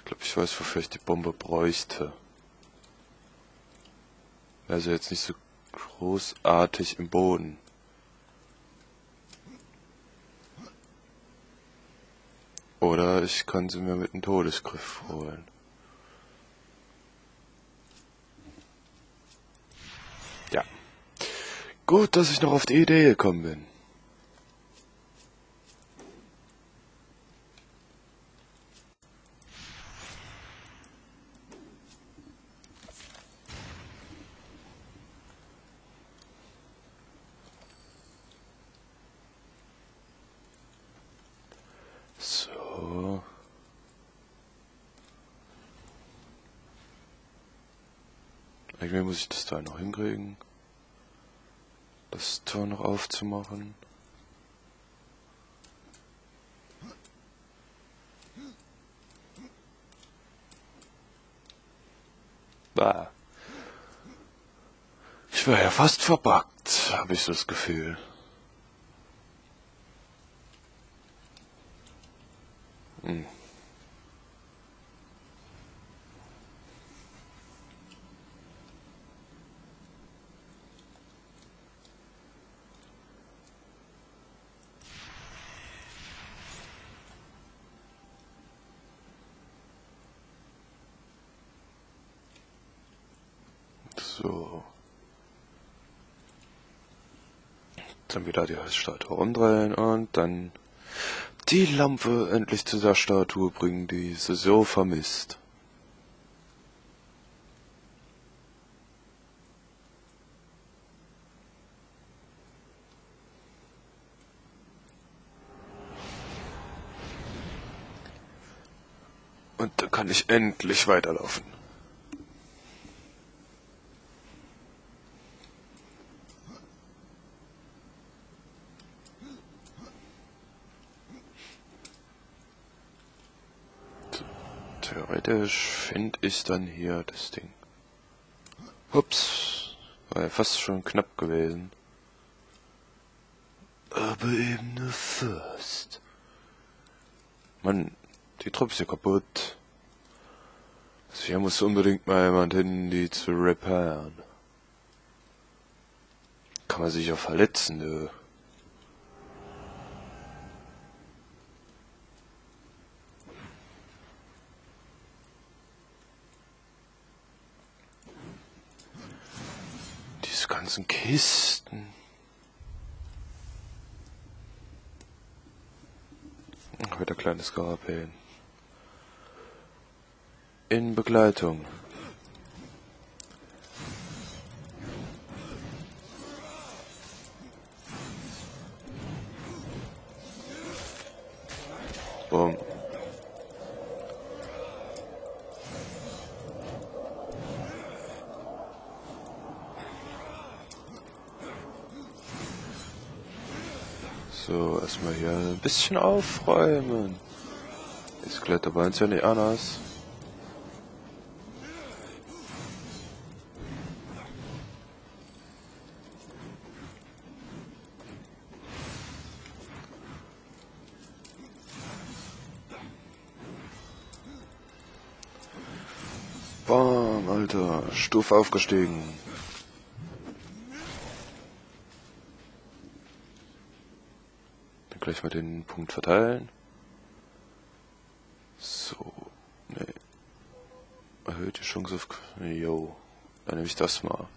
Ich glaube, ich weiß, wofür ich die Bombe bräuchte. Also jetzt nicht so großartig im Boden. Oder ich kann sie mir mit einem Todesgriff holen. Ja. Gut, dass ich noch auf die Idee gekommen bin. So. Irgendwie muss ich das da noch hinkriegen. Das Tor noch aufzumachen. Bah. Ich war ja fast verbuggt, habe ich so das Gefühl. Hm. So. Dann wieder die Statue umdrehen und dann die Lampe endlich zu der Statue bringen, die sie so vermisst. Und dann kann ich endlich weiterlaufen. Theoretisch finde ich dann hier das Ding. Ups, war ja fast schon knapp gewesen. Aber eben nur fast. Mann, die Truppe ist ja kaputt. Also hier muss unbedingt mal jemand hin, die zu reparieren. Kann man sich auch verletzen, du. Ganzen Kisten. Wieder kleines Skarabäen. In Begleitung. Boom. So, erstmal hier ein bisschen aufräumen. Wollen es ja nicht anders. Bam, Alter. Stufe aufgestiegen. Gleich mal den Punkt verteilen. So. Nee. Erhöht die Chance auf... Jo. Dann nehme ich das mal.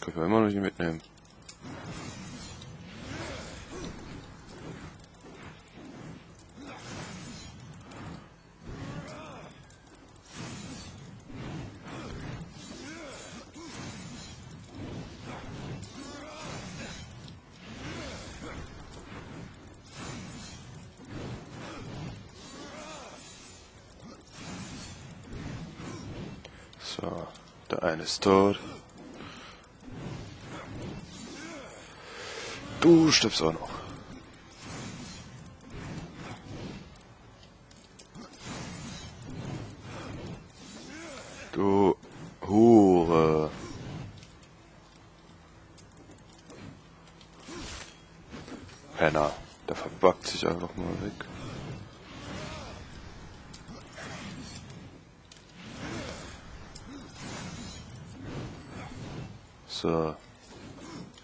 Können wir immer noch nicht mitnehmen. So, der eine ist tot. Du stirbst auch noch. Du Hure. Penner. Der verbuggt sich einfach mal weg. So.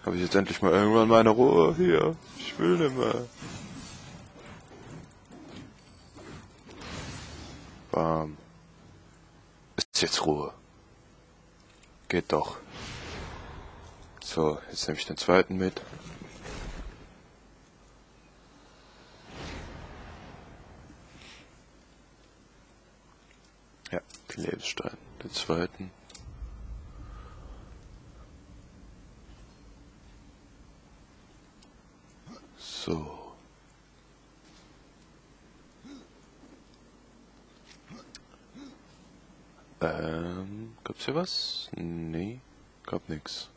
Habe ich jetzt endlich mal irgendwann meine Ruhe hier? Ich will nicht mehr. Bam. Ist jetzt Ruhe. Geht doch. So, jetzt nehme ich den zweiten mit. Ja, Lebensstein. Den zweiten. So. Ähm, gab's hier was? Nee, gab nix.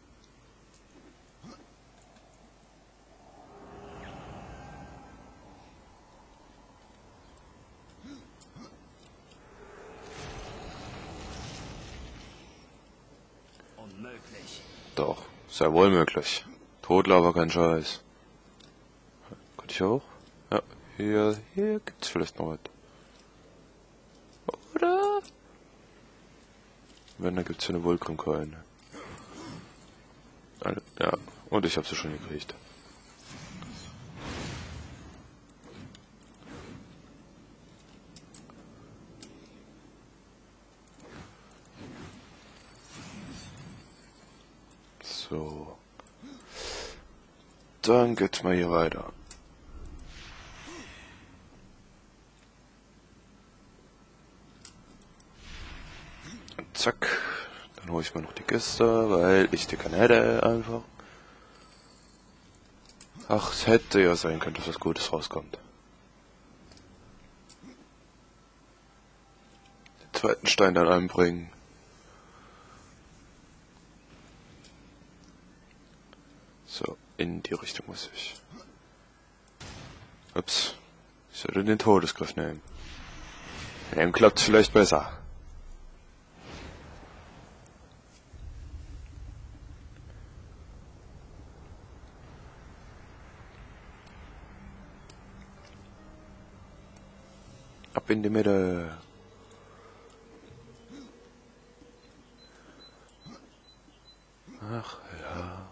Unmöglich. Doch, sehr wohl möglich. Totlaber kein Scheiß. Kann ich auch? Ja, hier, hier gibt's vielleicht noch was. Oder? Wenn, da gibt's hier eine Vulkrumkeule. Eine- Ja, und ich hab sie schon gekriegt. So. Dann geht's mal hier weiter. Und zack. Dann hole ich mir noch die Kiste, weil ich die keine hätte einfach. Ach, es hätte ja sein können, dass was Gutes rauskommt. Den zweiten Stein dann einbringen. So, in die Richtung muss ich. Ups. Ich sollte den Todesgriff nehmen. Dem klappt's vielleicht besser. Ab in die Mitte. Ach ja.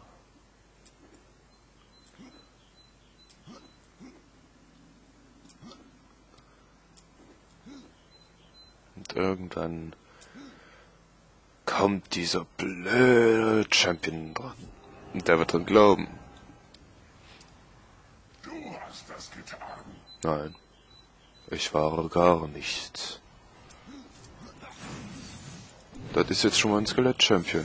Und irgendwann kommt dieser blöde Champion dran. Und der wird dran glauben. Du hast das getan. Nein, ich war gar nichts. Das ist jetzt schon mal ein Skelett-Champion.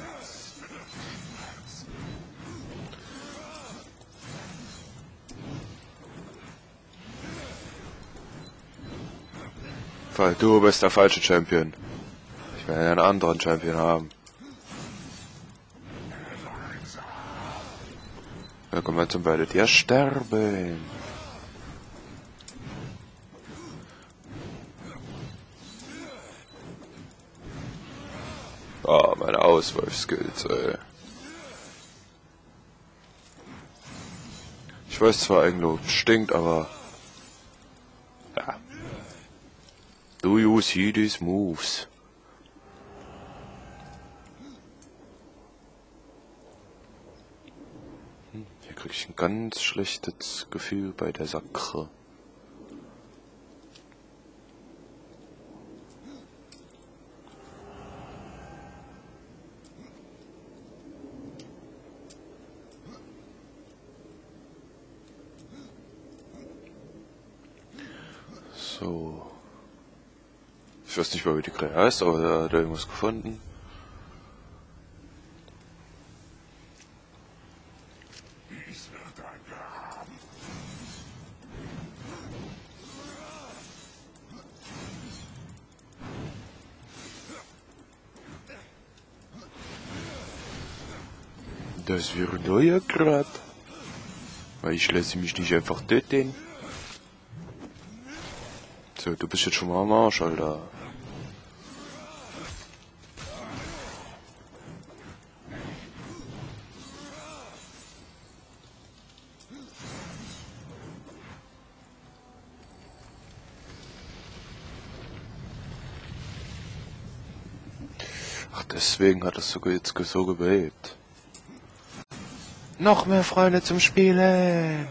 Weil du bist der falsche Champion. Ich will einen anderen Champion haben. Da kommen wir zum werdet ihr sterben. Ausweichskills, ey. Ich weiß zwar, Eigenlob stinkt, aber... Ja. Do you see these moves? Hm, Hier krieg ich ein ganz schlechtes Gefühl bei der Sache. So. Ich weiß nicht mal, wie die Krähe heißt, aber da hat er irgendwas gefunden. Das wäre ja grad. Weil ich lasse mich nicht einfach töten. So, du bist jetzt schon mal am Arsch, Alter. Deswegen hat es sogar jetzt so gebebt. Noch mehr Freunde zum Spielen!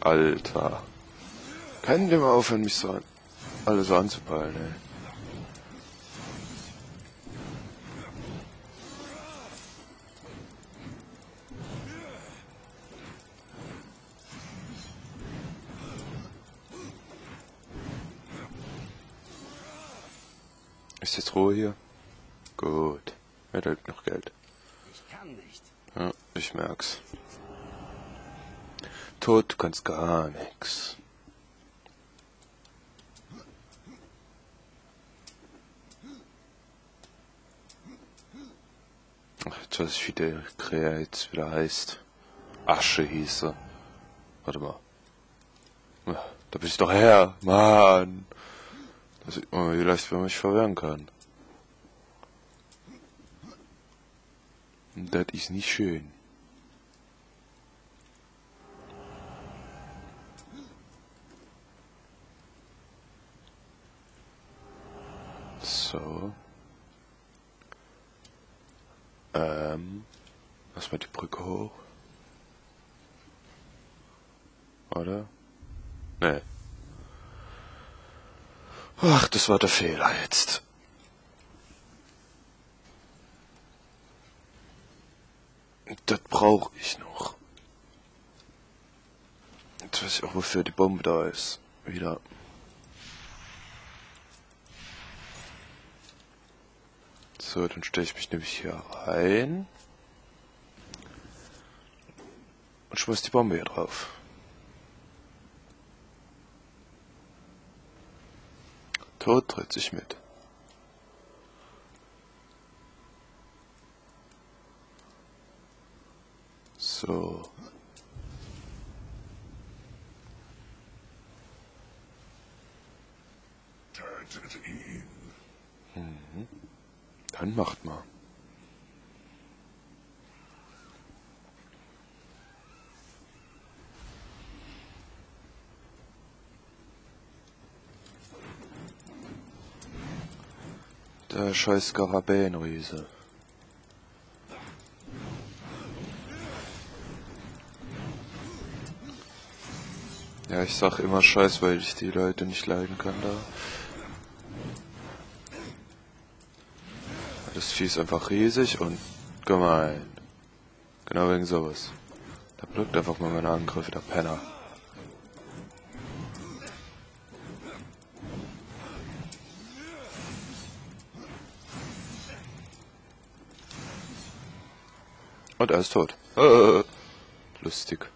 Alter. Können wir mal aufhören, mich so an, alle so anzupeilen, ey. Ruhe hier? Gut. Wer hat noch Geld? Ich kann nicht. Ja, ich merk's. Tod, du kannst gar nix. Ach, jetzt weiß ich, wie der Kräher jetzt wieder heißt. Asche hieß er. Warte mal. Da bin ich doch her, Mann. Da sieht man, wie leicht man mich verwehren kann. Das ist nicht schön. So. Ähm. Lass mal die Brücke hoch. Oder? Nee. Ach, das war der Fehler jetzt. Das brauche ich noch. Jetzt weiß ich auch, wofür die Bombe da ist. Wieder. So, dann stelle ich mich nämlich hier rein. Und schmeiß die Bombe hier drauf. Tod dreht sich mit. So. Tötet ihn. Dann macht mal. Der scheiß Skarabäenriese. Ich sag immer Scheiß, weil ich die Leute nicht leiden kann da. Das Vieh ist einfach riesig und gemein. Genau wegen sowas. Da blockt einfach mal meine Angriffe, der Penner. Und er ist tot. Lustig.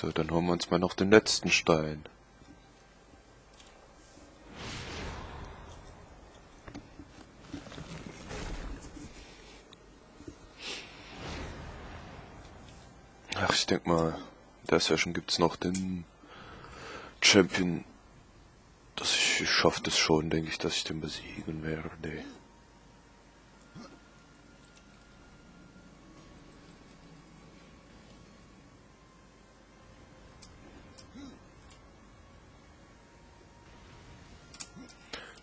So, dann holen wir uns mal noch den letzten Stein. Ach, ich denk mal, in der Session gibt's noch den Champion. Dass ich, ich schaff das schon, denke ich, dass ich den besiegen werde.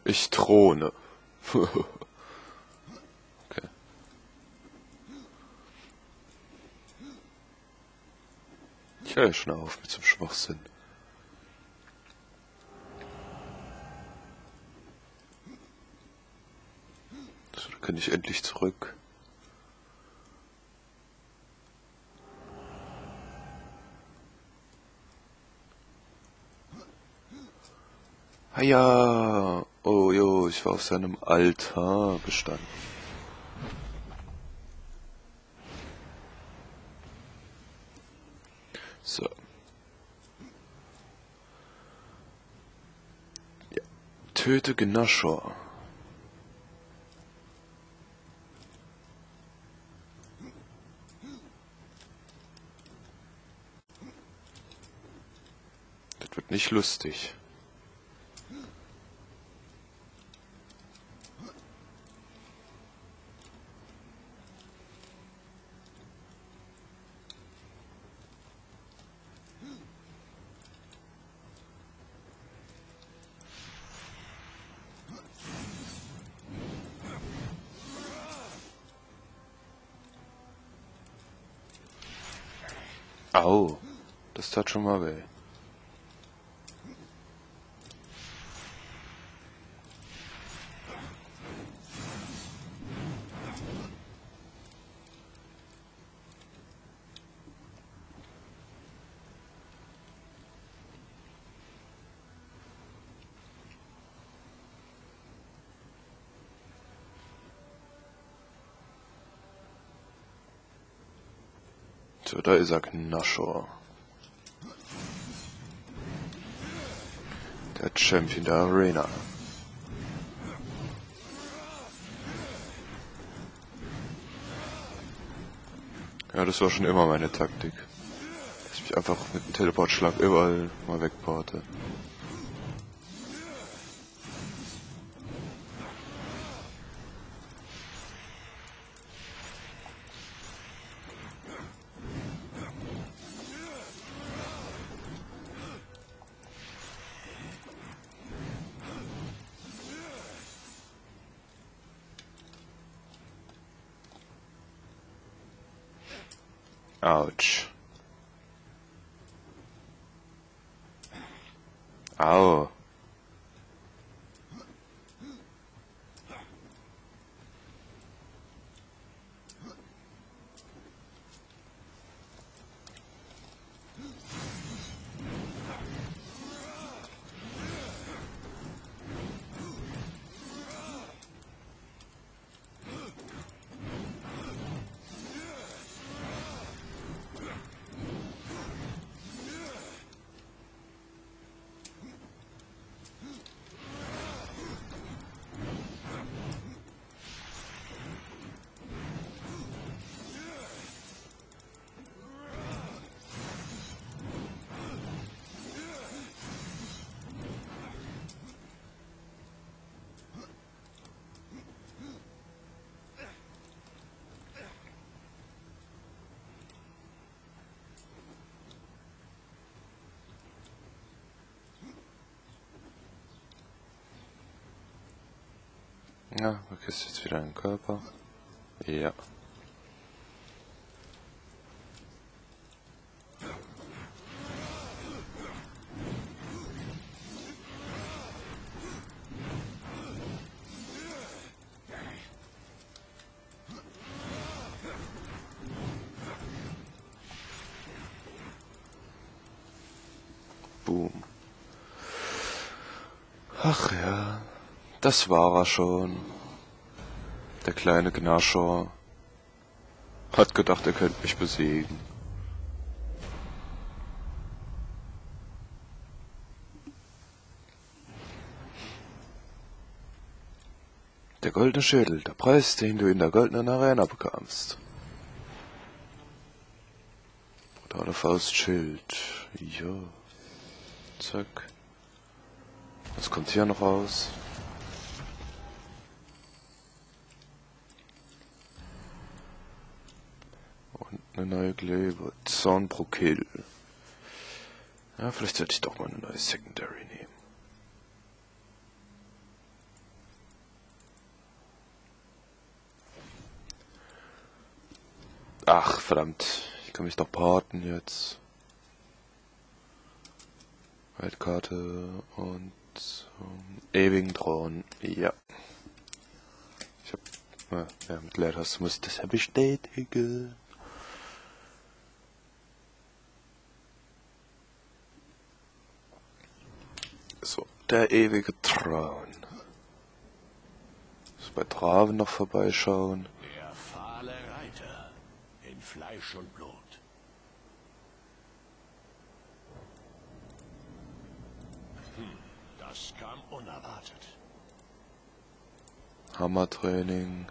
Ich throne. okay. Ich höre schon auf mit einem Schwachsinn. So, dann kann ich endlich zurück. Ah ja, oh jo, ich war auf seinem Altar gestanden. So. Ja. Töte Gnashor. Das wird nicht lustig. Au, das tat schon mal weh. So, da ist er, Gnashor. Der Champion der Arena. Ja, das war schon immer meine Taktik. Dass ich mich einfach mit dem Teleportschlag überall mal wegporte. Ouch. Ow. Ja, vergisst jetzt wieder den Körper. Ja. Boom. Ach ja, das war er schon. Der kleine Gnashor hat gedacht, er könnte mich besiegen. Der goldene Schädel, der Preis, den du in der goldenen Arena bekamst. Brutale Faustschild. Ja. Zack. Was kommt hier noch raus? Und eine neue pro Kill. Ja, vielleicht sollte ich doch mal eine neue Secondary nehmen. Ach, verdammt. Ich kann mich doch porten jetzt. Weltkarte und zum ewigen Thron. Ja. Ich hab. Ja, mit Leertaste muss ich das ja bestätigen. So, der ewige Thron. Muss bei Traven noch vorbeischauen. Der fahle Reiter in Fleisch und Blut. Hm, das kam unerwartet. Hammertraining.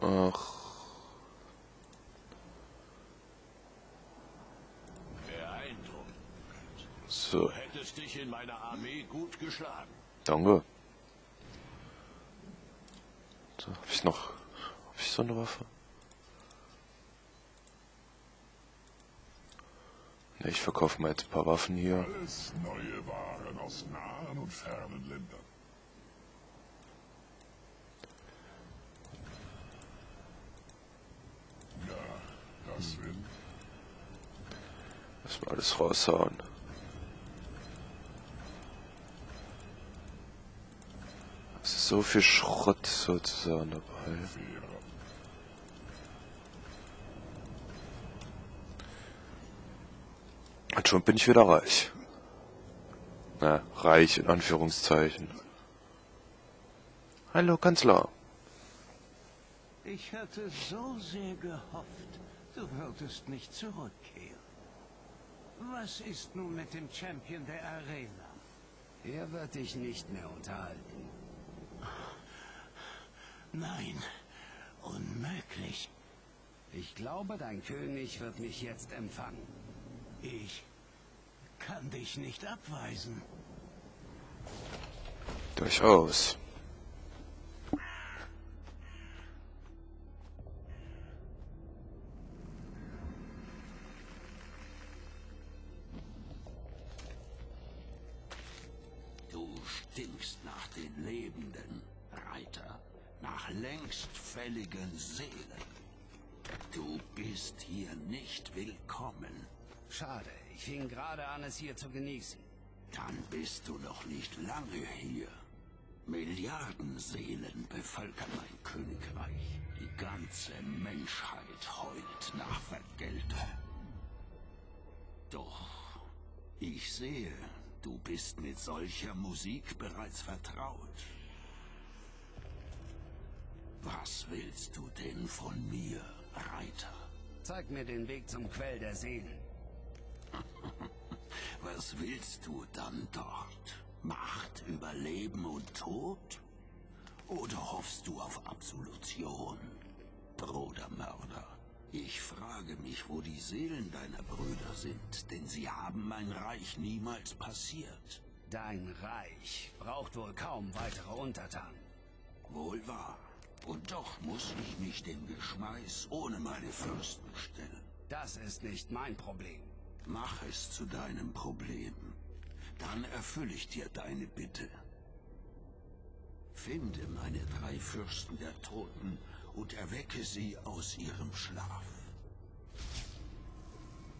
Ach, Beeindruckend. so, Du hättest dich in meiner Armee gut geschlagen. danke. So, hab ich noch. Hab ich so eine Waffe? Ne, ich verkaufe mal jetzt ein paar Waffen hier. Alles neue Waren aus nahen und fernen Ländern. Ja, Sven? Erstmal alles raushauen. Es ist so viel Schrott sozusagen dabei. Und schon bin ich wieder reich. Na, reich in Anführungszeichen. Hallo Kanzler. Ich hatte so sehr gehofft, du würdest nicht zurückkehren. Was ist nun mit dem Champion der Arena? Er wird dich nicht mehr unterhalten. Nein, unmöglich. Ich glaube, dein König wird mich jetzt empfangen. Ich kann dich nicht abweisen. Durchaus. Du stinkst nach den Lebenden, Reiter, nach längst fälligen Seelen. Du bist hier nicht willkommen. Schade, ich fing gerade an, es hier zu genießen. Dann bist du noch nicht lange hier. Milliarden Seelen bevölkern mein Königreich. Die ganze Menschheit heult nach Vergeltung. Doch, ich sehe, du bist mit solcher Musik bereits vertraut. Was willst du denn von mir, Reiter? Zeig mir den Weg zum Quell der Seelen. Was willst du dann dort? Macht über Leben und Tod? Oder hoffst du auf Absolution? Brudermörder, ich frage mich, wo die Seelen deiner Brüder sind, denn sie haben mein Reich niemals passiert. Dein Reich braucht wohl kaum weitere Untertanen. Wohl wahr. Und doch muss ich mich dem Geschmeiß ohne meine Fürsten stellen. Das ist nicht mein Problem. Mach es zu deinem Problem. Dann erfülle ich dir deine Bitte. Finde meine drei Fürsten der Toten und erwecke sie aus ihrem Schlaf.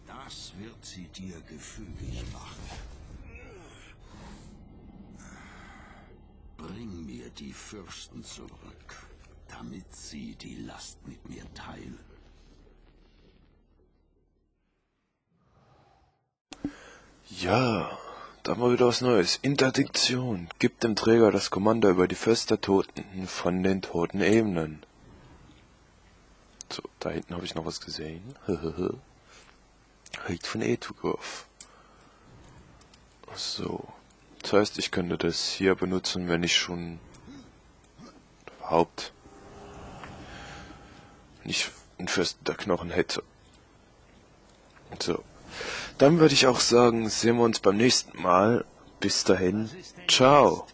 Das wird sie dir gefügig machen. Bring mir die Fürsten zurück, damit sie die Last mit mir teilen. Ja, da wir wieder was Neues. Interdiktion. Gibt dem Träger das Kommando über die Fürst der Toten von den toten Ebenen. So, da hinten habe ich noch was gesehen. Regt von Etugov. So. Das heißt, ich könnte das hier benutzen, wenn ich schon überhaupt nicht einen Fürsten der Knochen hätte. So. Dann würde ich auch sagen, sehen wir uns beim nächsten Mal. Bis dahin. Ciao.